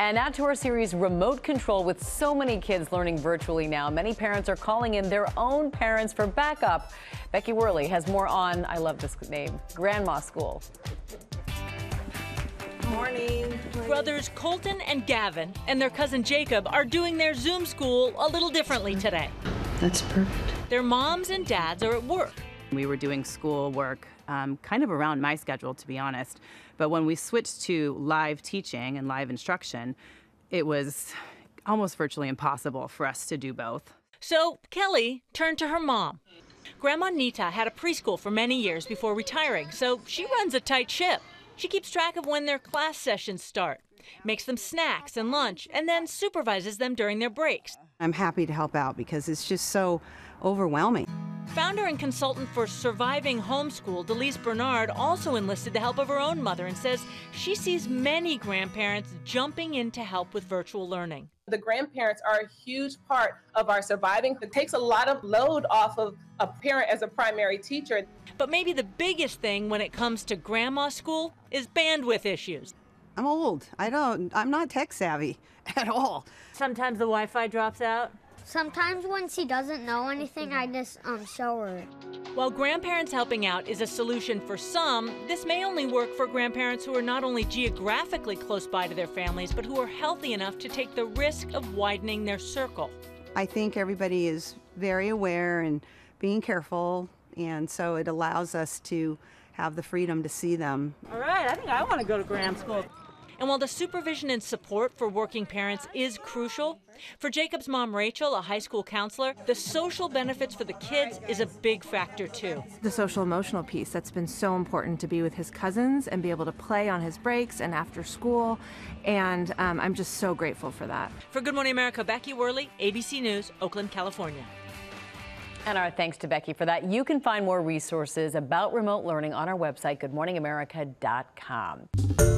And now to our series, Remote Control. With so many kids learning virtually now, many parents are calling in their own parents for backup. Becky Worley has more on, I love this name, Grandma School. Morning. Brothers Colton and Gavin and their cousin Jacob are doing their Zoom school a little differently today. That's perfect. Their moms and dads are at work. We were doing school work um, kind of around my schedule, to be honest. But when we switched to live teaching and live instruction, it was almost virtually impossible for us to do both. So Kelly turned to her mom. Grandma Nita had a preschool for many years before retiring, so she runs a tight ship. She keeps track of when their class sessions start, makes them snacks and lunch, and then supervises them during their breaks. I'm happy to help out because it's just so overwhelming. Founder and consultant for Surviving Homeschool, Delise Bernard, also enlisted the help of her own mother and says she sees many grandparents jumping in to help with virtual learning. The grandparents are a huge part of our surviving. It takes a lot of load off of a parent as a primary teacher. But maybe the biggest thing when it comes to grandma school is bandwidth issues. I'm old. I don't, I'm not tech savvy at all. Sometimes the Wi Fi drops out. Sometimes when she doesn't know anything, I just um, show her. While grandparents helping out is a solution for some, this may only work for grandparents who are not only geographically close by to their families, but who are healthy enough to take the risk of widening their circle. I think everybody is very aware and being careful, and so it allows us to have the freedom to see them. All right, I think I want to go to gram school. And while the supervision and support for working parents is crucial, for Jacob's mom, Rachel, a high school counselor, the social benefits for the kids is a big factor too. The social emotional piece that's been so important to be with his cousins and be able to play on his breaks and after school. And um, I'm just so grateful for that. For Good Morning America, Becky Worley, ABC News, Oakland, California. And our thanks to Becky for that. You can find more resources about remote learning on our website, goodmorningamerica.com.